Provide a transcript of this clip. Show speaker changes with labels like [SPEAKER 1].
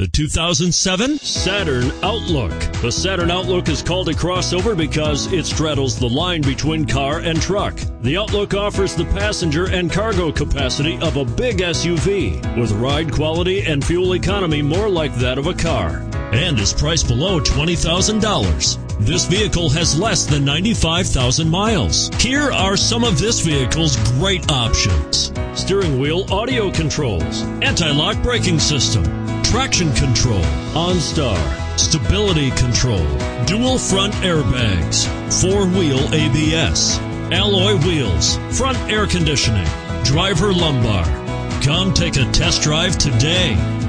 [SPEAKER 1] The 2007 Saturn Outlook. The Saturn Outlook is called a crossover because it straddles the line between car and truck. The Outlook offers the passenger and cargo capacity of a big SUV with ride quality and fuel economy more like that of a car and is priced below $20,000. This vehicle has less than 95,000 miles. Here are some of this vehicle's great options. Steering wheel audio controls, anti-lock braking system, traction control, OnStar, stability control, dual front airbags, four-wheel ABS, alloy wheels, front air conditioning, driver lumbar. Come take a test drive today.